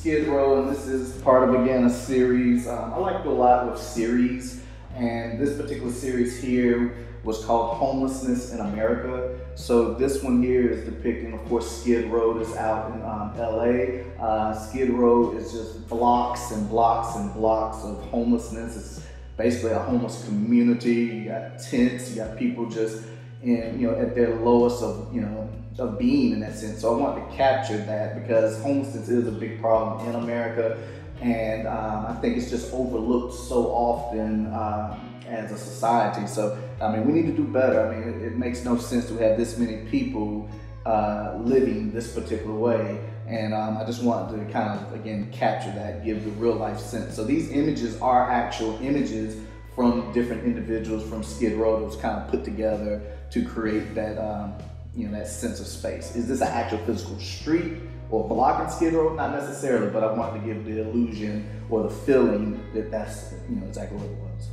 Skid Row, and this is part of again a series. Um, I like a lot with series, and this particular series here was called Homelessness in America. So this one here is depicting, of course, Skid Row is out in um, LA. Uh, Skid Row is just blocks and blocks and blocks of homelessness. It's basically a homeless community. You got tents, you got people just in, you know, at their lowest of, you know, of being in that sense. So I want to capture that because homelessness is a big problem in America. And um, I think it's just overlooked so often. Um, as a society. So, I mean, we need to do better. I mean, it, it makes no sense to have this many people uh, living this particular way. And um, I just wanted to kind of, again, capture that, give the real life sense. So these images are actual images from different individuals from Skid Row that was kind of put together to create that, um, you know, that sense of space. Is this an actual physical street or block in Skid Row? Not necessarily, but I wanted to give the illusion or the feeling that that's, you know, exactly what it was.